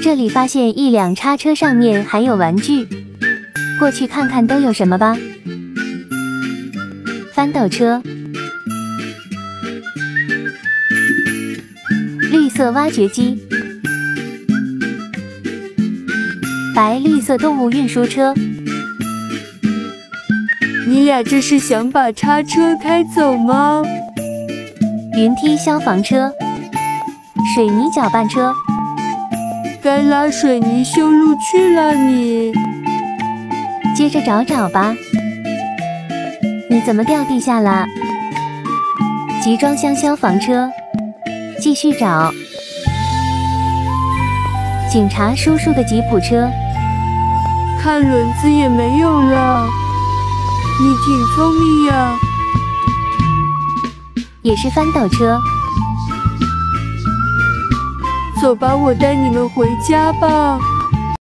这里发现一辆叉车，上面还有玩具，过去看看都有什么吧。翻斗车，绿色挖掘机，白绿色动物运输车。你俩这是想把叉车开走吗？云梯消防车，水泥搅拌车。该拉水泥修路去了，你接着找找吧。你怎么掉地下了？集装箱消防车，继续找。警察叔叔的吉普车，看轮子也没有了。你挺聪明呀。也是翻斗车。走吧，我带你们回家吧。